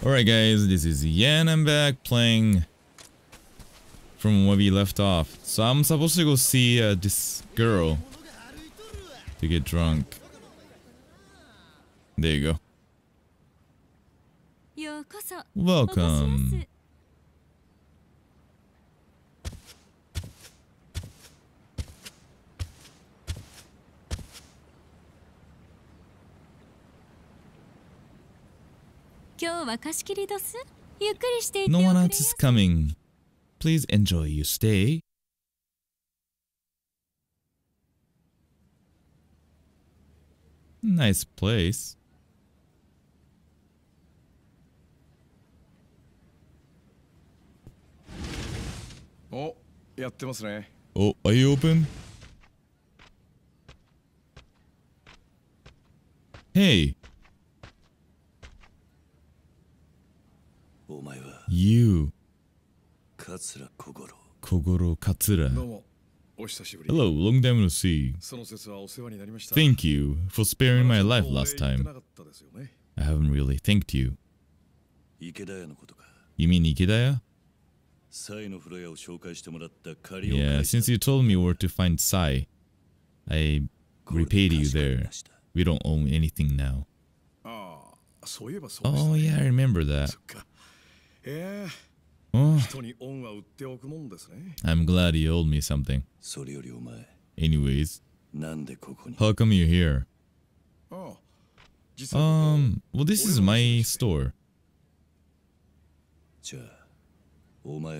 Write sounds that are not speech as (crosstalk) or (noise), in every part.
Alright guys, this is Yen, I'm back playing from where we left off. So I'm supposed to go see uh, this girl to get drunk. There you go. Welcome. 今日は貸し切りどすゆっくりしていって No おく one れ else is coming. Please enjoy your stay. Nice place. おやってますね Oh, are you open? Hey, you. Katsura Kogoro. Kogoro Katsura. Hello, long time no see. Thank you for sparing my life last time. I haven't really thanked you. You mean Ikeda? Yeah, since you told me where to find Sai, I repaid you there. We don't own anything now. Oh, yeah, I remember that. Oh. I'm glad he owed me something. Anyways, how come you're here? Um, well, this is my store.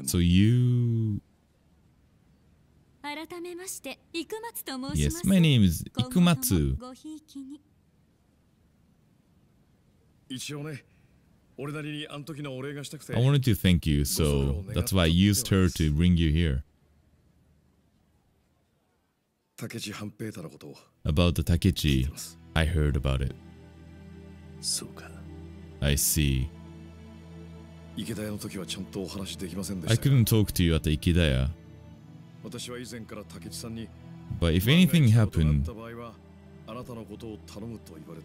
So you... Yes, my name is Ikumatsu. I wanted to thank you, so that's why I used her to bring you here. About the Takechi, I heard about it. I see. I couldn't talk to you at the Ikedaya. But if anything happened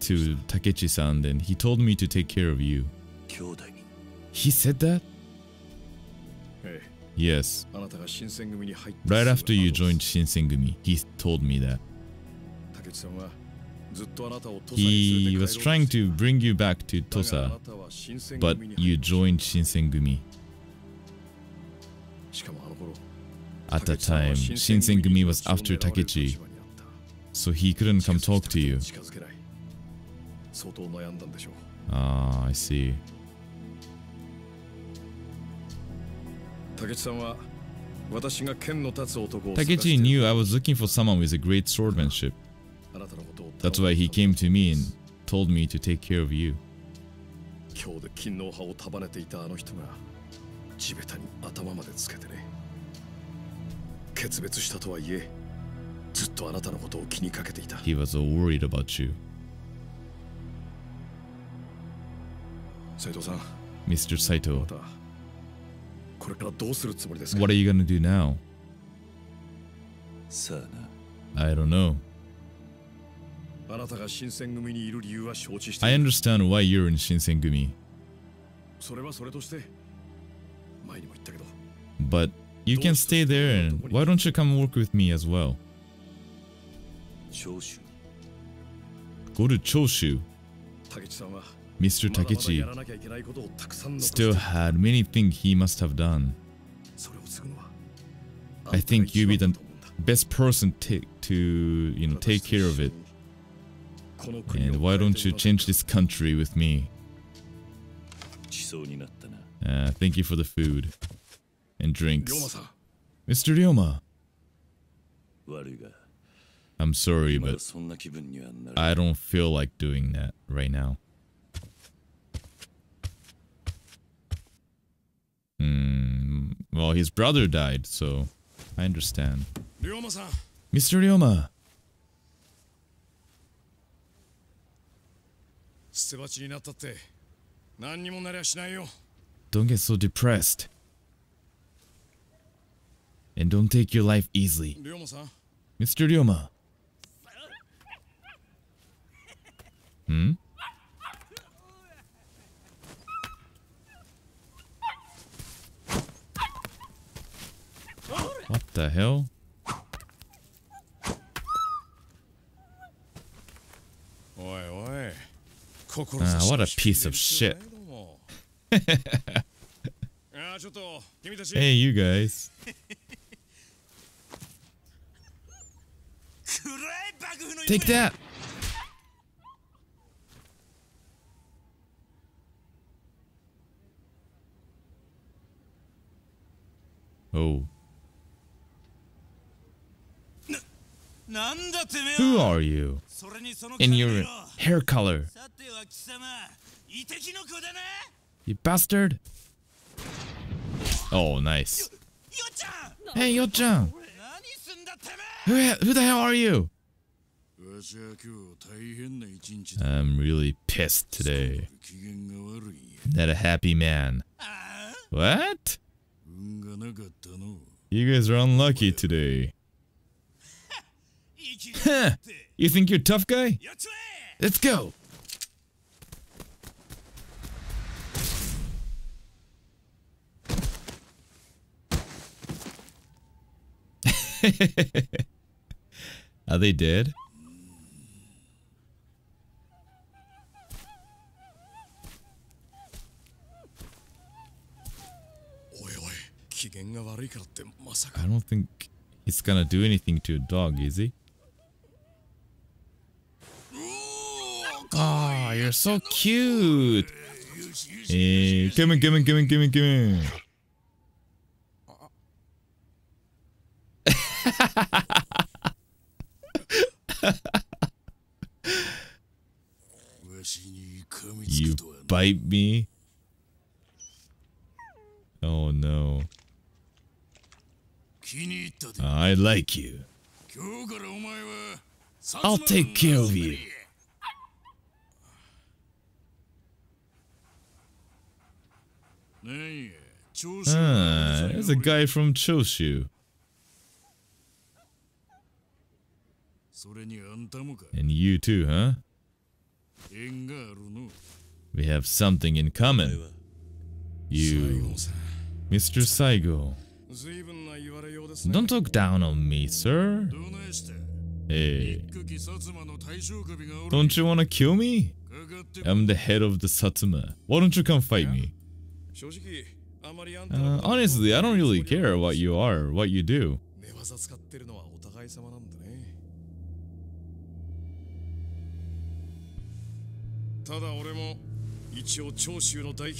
to Takechi-san, then he told me to take care of you. He said that? Yes. Right after you joined Shinsengumi, he told me that. He was trying to bring you back to Tosa, but you joined Shinsengumi. At that time, Shinsengumi was after Takechi, so he couldn't come talk to you. 近づけない相当悩んだんでしょう Ah, I see. 竹内さんは私が剣の立つ男を探して Takechi knew I was looking for someone with a great swordmanship. あなたのことを That's why he came to me and told me to take care of you. 今日で金の葉を束ねていたあの人が地べたに頭までつけてね決別したとはいえずっとあなたのことを気にかけていた He was all worried about you. Mr. Saito, what are you gonna do now? I don't know. I understand why you're in Shinsengumi. But you can stay there and why don't you come work with me as well? Go to Choshu. Mr. Takechi still had many things he must have done. I think you'd be the best person to, you know, take care of it. And why don't you change this country with me? Uh, thank you for the food and drinks. Mr. Ryoma! I'm sorry, but I don't feel like doing that right now. Mm, well, his brother died, so I understand. Ryoma-san. Mr. Ryoma. Don't get so depressed. And don't take your life easily. Mr. Ryoma. Hmm? What the hell? Ah, what a piece of shit. (laughs) hey, you guys. Take that! Oh. Who are you? In your hair color. You bastard! Oh, nice. Hey, Yochan! Who, who the hell are you? I'm really pissed today. Not a happy man. What? You guys are unlucky today. Huh. You think you're a tough guy? Let's go. (laughs) Are they dead? I don't think it's gonna do anything to a dog, is he? Oh, you're so cute. Hey, come in, come in, come in, come in, come in! you bite me? Oh no. I like you. I'll take care of you. Ah, it's a guy from Choshu. And you too, huh? We have something in common. You, Mr. Saigo. Don't look down on me, sir. Hey, don't you want to kill me? I'm the head of the Satsuma. Why don't you come fight me? Honestly, I don't really care what you are, what you do.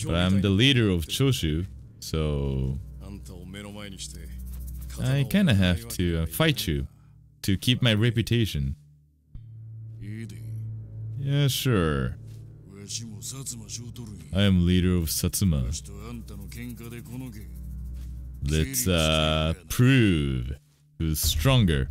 But I'm the leader of Choshu, so I kinda have to uh, fight you to keep my reputation. Yeah, sure. I am leader of Satsuma. Let's uh, prove who's stronger.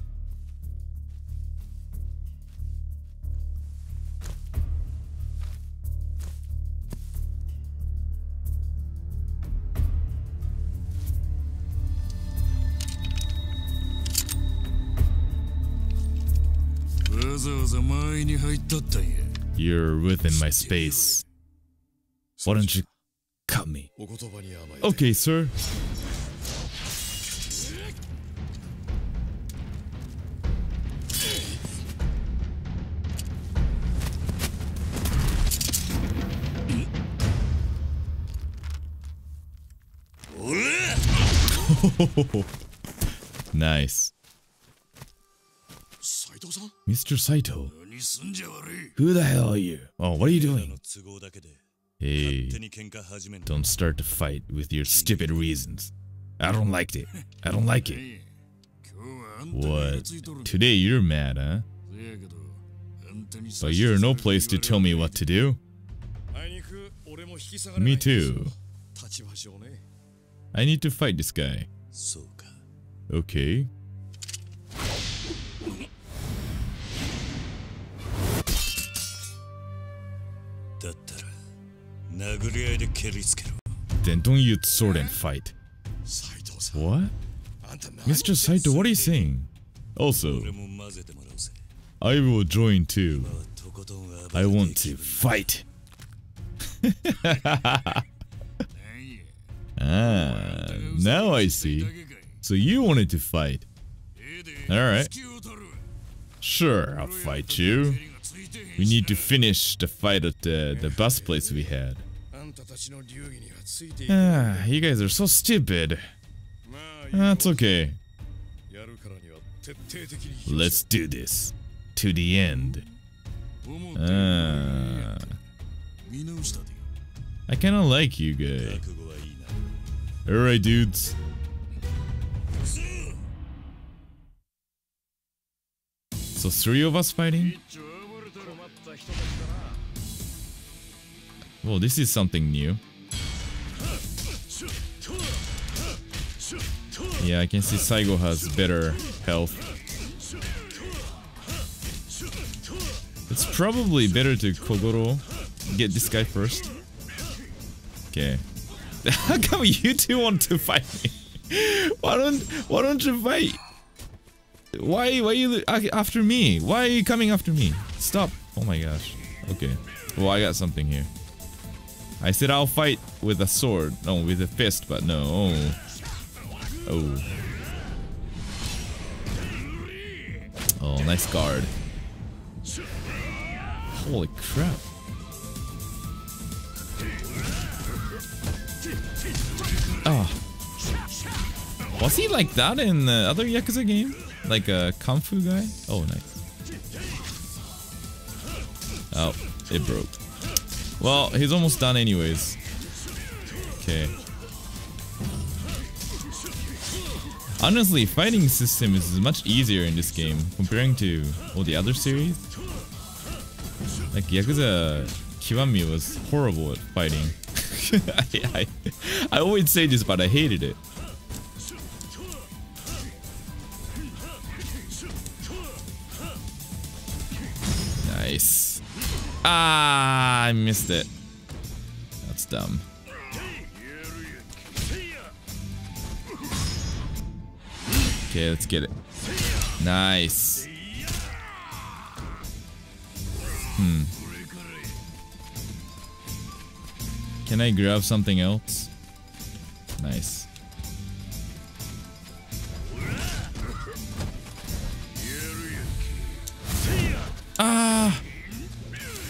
You're within my space. Why don't you cut me? Okay, sir. (laughs) nice. Mr. Saito. Who the hell are you? Oh, what are you doing? Hey, don't start to fight with your stupid reasons. I don't like it. I don't like it. What? Today you're mad, huh? But you're no place to tell me what to do. Me too. I need to fight this guy. Okay. Then don't use sword and fight. What? Mr. Saito, what are you saying? Also, I will join too. I want to fight. (laughs) ah, now I see. So you wanted to fight. Alright. Sure, I'll fight you. We need to finish the fight at the, the bus place we had. Ah, ah you guys are so stupid. Ah, That's okay. Let's do this. To the end. Ah. I kinda like you guys. Alright, dudes. So three of us fighting? Well, this is something new. Yeah, I can see Saigo has better health. It's probably better to Kogoro get this guy first. Okay. (laughs) How come you two want to fight me? (laughs) Why don't Why don't you fight? Why Why are you uh, after me? Why are you coming after me? Stop! Oh my gosh. Okay. Well, I got something here. I said I'll fight with a sword. No, with a fist, but no. Oh. Oh. Nice guard. Holy crap. Oh. Was he like that in the other Yakuza game? Like a Kung Fu guy? Oh, nice. Oh, it broke. Well, he's almost done anyways. Okay. Honestly, fighting system is much easier in this game comparing to all the other series. Like Yakuza Kiwami was horrible at fighting. (laughs) I, I, I always say this, but I hated it. Ah, I missed it. That's dumb. Okay, let's get it. Nice. Hmm. Can I grab something else? Nice.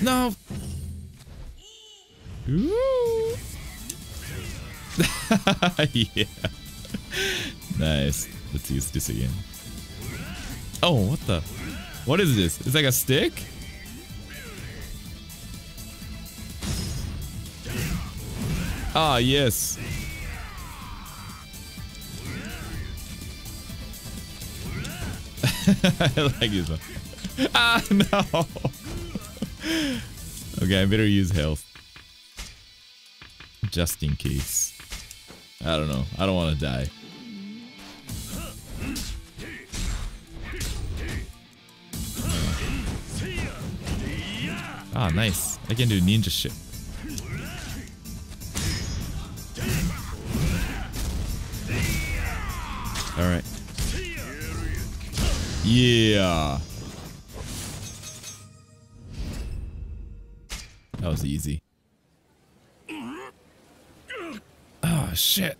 No! Ooh. (laughs) yeah. Nice. Let's use this again. Oh, what the? What is this? It's like a stick? Ah, yes. (laughs) I like this one. Ah, no. Okay, I better use health. Just in case. I don't know. I don't want to die. Ah, nice. I can do ninja shit. Alright. Yeah. That was easy. Oh, shit.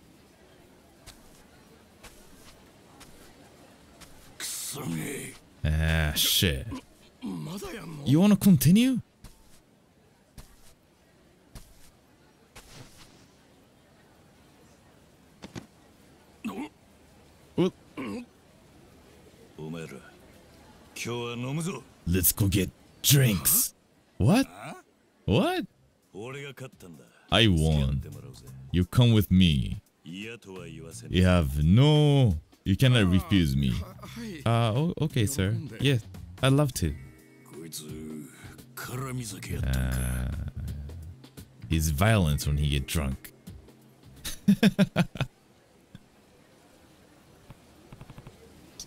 Ah, shit. You want to continue? Let's go get drinks. What? What? I won. You come with me. You have no... You cannot refuse me. Uh, okay, sir. Yes, yeah, I'd love to. Uh, he's violent when he get drunk. (laughs)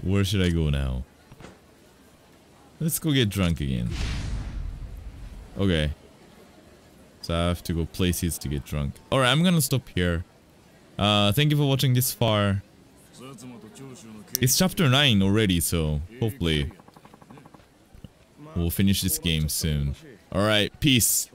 where should I go now? Let's go get drunk again. Okay. So I have to go places to get drunk. Alright, I'm gonna stop here. Uh, thank you for watching this far. It's chapter 9 already, so hopefully we'll finish this game soon. Alright, peace.